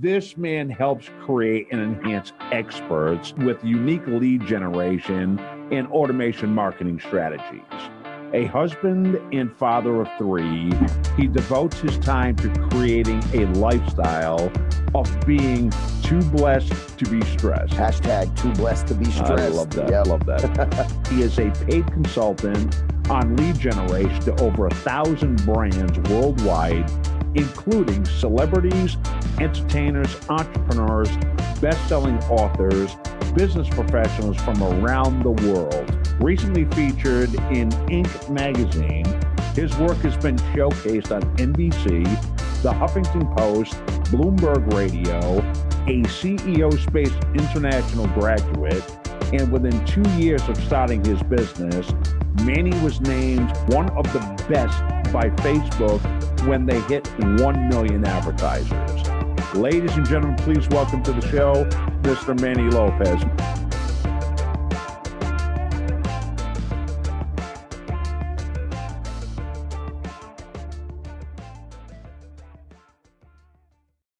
This man helps create and enhance experts with unique lead generation and automation marketing strategies. A husband and father of three, he devotes his time to creating a lifestyle of being too blessed to be stressed. Hashtag too blessed to be stressed. I love that. Yeah. I love that. he is a paid consultant on lead generation to over a thousand brands worldwide, including celebrities, entertainers, entrepreneurs, best selling authors, business professionals from around the world. Recently featured in Inc. magazine, his work has been showcased on NBC, The Huffington Post, Bloomberg Radio, a CEO Space International graduate, and within two years of starting his business, Manny was named one of the best by Facebook when they hit 1 million advertisers. Ladies and gentlemen, please welcome to the show Mr. Manny Lopez.